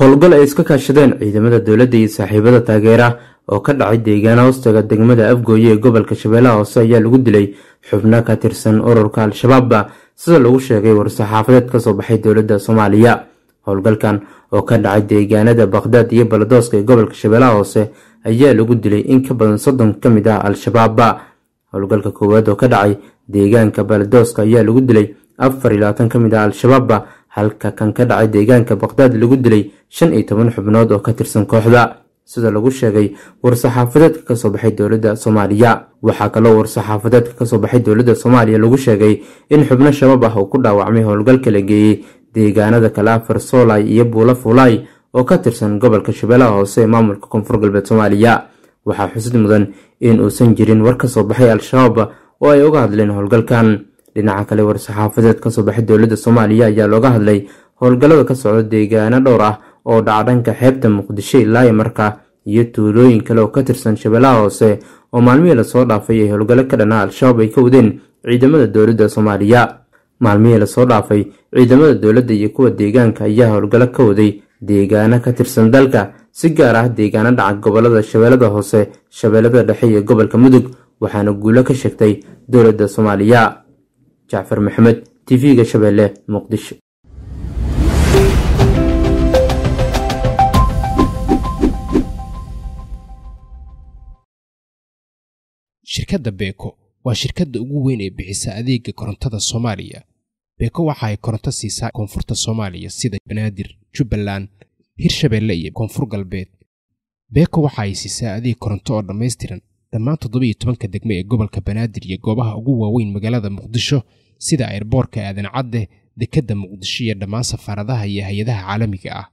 howlgal ay iska kaashadeen ciidamada dowladda iyo saaxiibada taageera oo ka dhacay deegaana hoostaga degmada afgooye ee gobolka shabeellaha hoose ayaa lagu dilay xubno ka tirsan ururka al-shabaabba sida lagu sheegay war-saxaafadeed ka soo baxay dowladda soomaaliya. Howlgalkan oo ka dhacay deegaanada bakhdad iyo baladooska ee gobolka shabeellaha hoose ayaa lagu dilay in ka badan soddon ka mid ah al-shabaabba. Howlgalka koowaad oo ka dhacay deegaanka baladooska ayaa lagu dilay afar iyo labaatan ka mid ah al-shabaabba halka kan ka dhacay deegaanka bakhdad lagu dilay shan iyo toban xubnood oo ka tirsan kooxda. Sida lagu sheegay war-saxaafadeedka ka soo baxay dowladda soomaaliya. Waxaa kaloo war-saxaafadeedka ka soo baxay dowladda soomaaliya lagu sheegay in xubno shabaab ah uu ku dhaawacmay howlgalka la geeyey deegaanada kale afar soolay iyo buulo fuulay oo ka tirsan gobolka shabeellaha hoose ee maamulka koonfur galbeed soomaaliya. Waxaa xusid mudan in uusan jirin war ka soo baxay al-shabaab oo ay uga hadleen howlgalkan dhinaca kale war-saxaafadeed ka soo baxay dowladda soomaaliya ayaa looga hadlay howlgallada ka socda deegaano dhowr ah oo dhaca dhanka xeebta muqdisho ilaa marka iyo tuulooyin kale oo ka tirsan shabeellaha hoose oo maalmihii la soo dhaafay ay howlgallo ka dhanaa al-shabaab ay ka wadeen ciidamada dowladda soomaaliya. Maalmihii la soo dhaafay ciidamada dowladda iyo kuwa deegaanka ayaa howlgallo ka waday deegaano ka tirsan dalka si gaar ah deegaano dhaca gobollada shabeellada hoose shabeellada dhexe iyo gobolka mudug waxaana guulo ka sheegtay dowladda soomaaliya jacfar maxamed tv-ga shabeelle muqdisho shirkadda beeko waa shirkadda ugu weyn ee bixisa adeega korontada soomaaliya. Beeko waxa ay koronto siisaa koonfurta soomaaliya sida banaadir jubbaland hirshabeelle iyo koonfur galbeed. Beeko waxa ay siisaa adeeg koronto oo dhammaystiran dhammaan toddobiiyo tobanka degme ee gobolka banaadir iyo goobaha ugu waaweyn magaalada muqdisho sida airboorka aadan cadde dekedda muqdisho iyo dhammaan safaaradaha iyo hay'adaha caalamiga ah